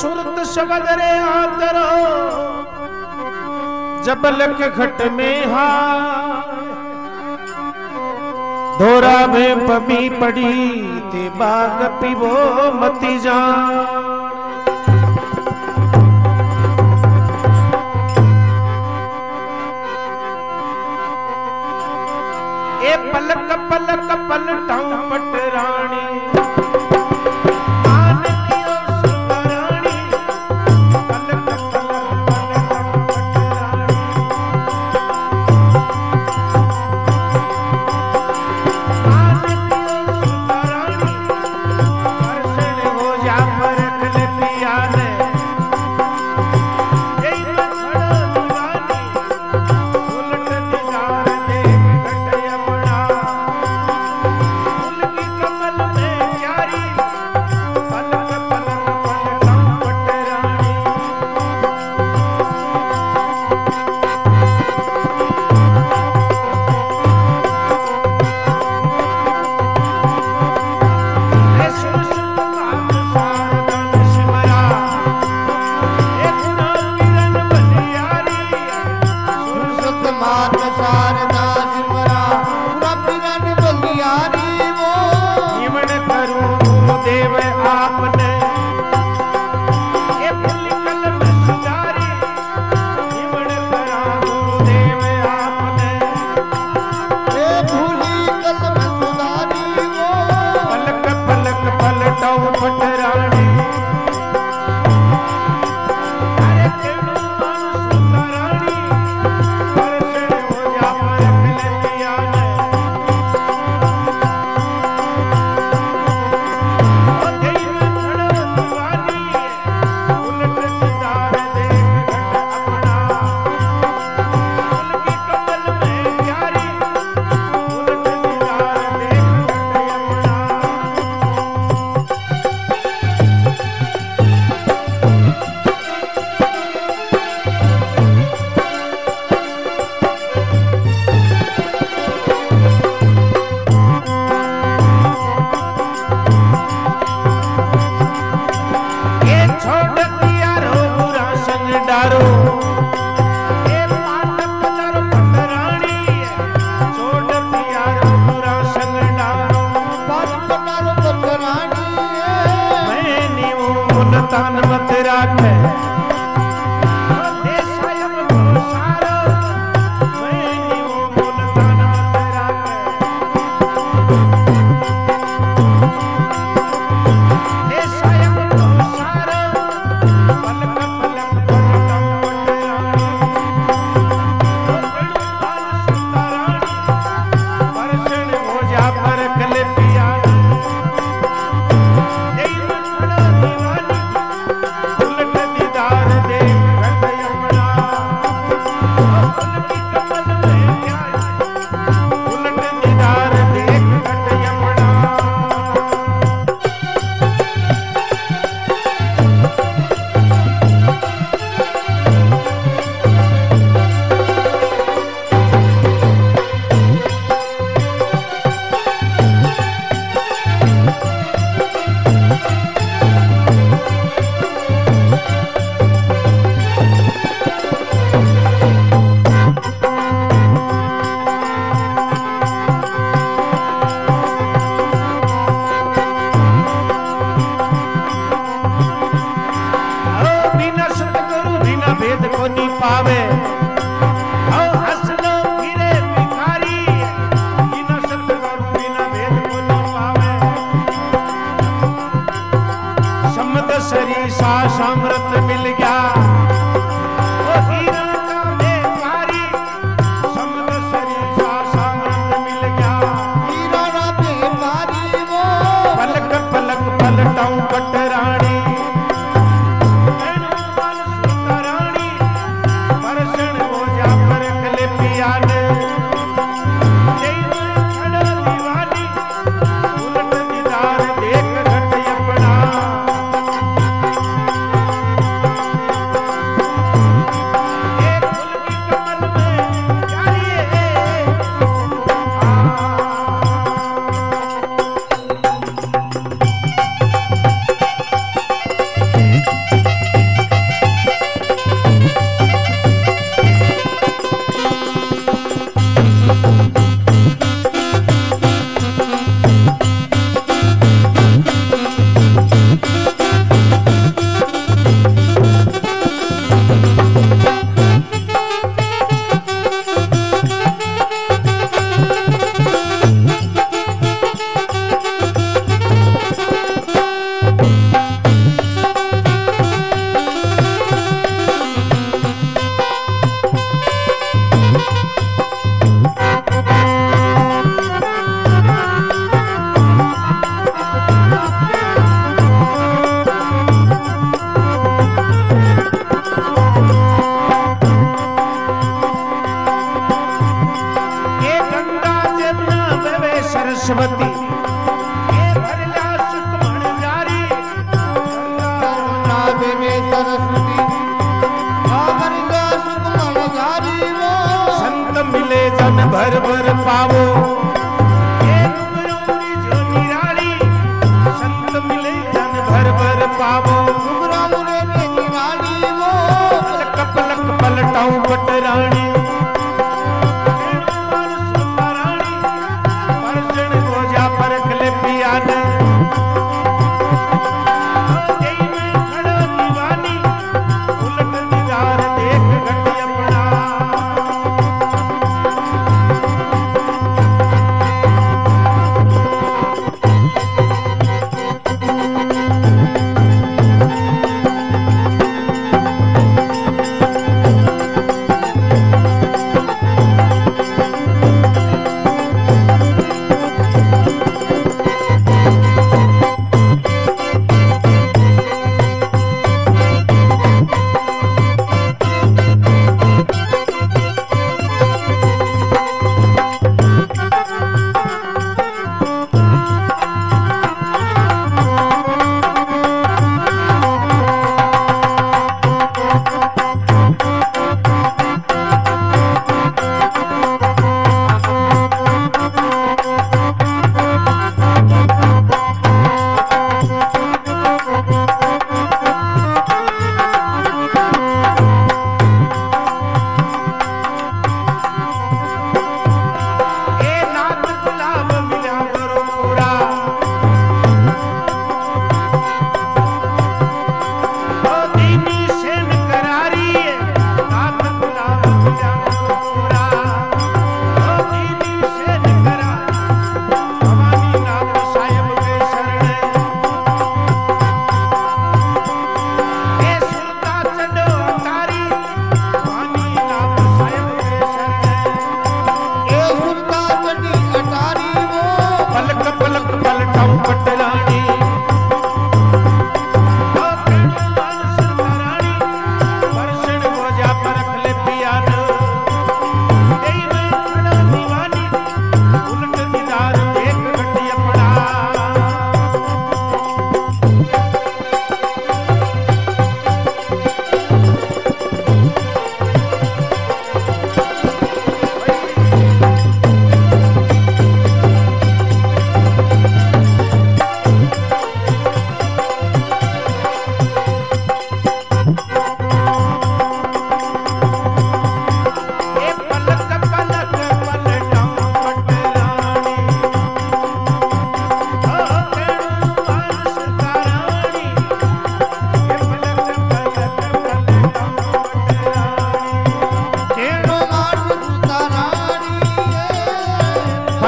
सुरत सगदरे आदर जब लख घट में हा धोरा में पबी पड़ी, ते बाग पिबो मती जा ए पलक पलक पलटाऊं पटराणी सरीसा समृत मिल गया। सरस्वती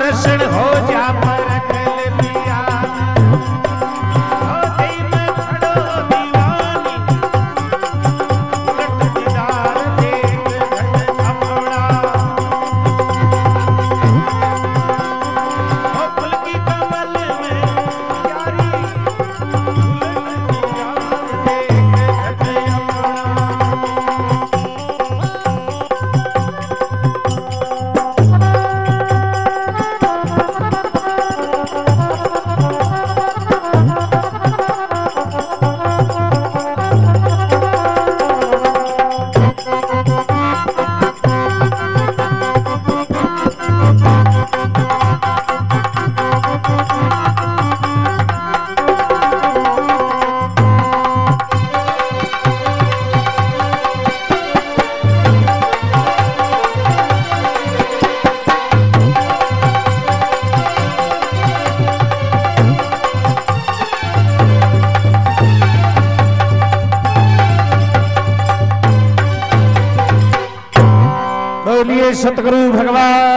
हो जा सतगुरु भगवान।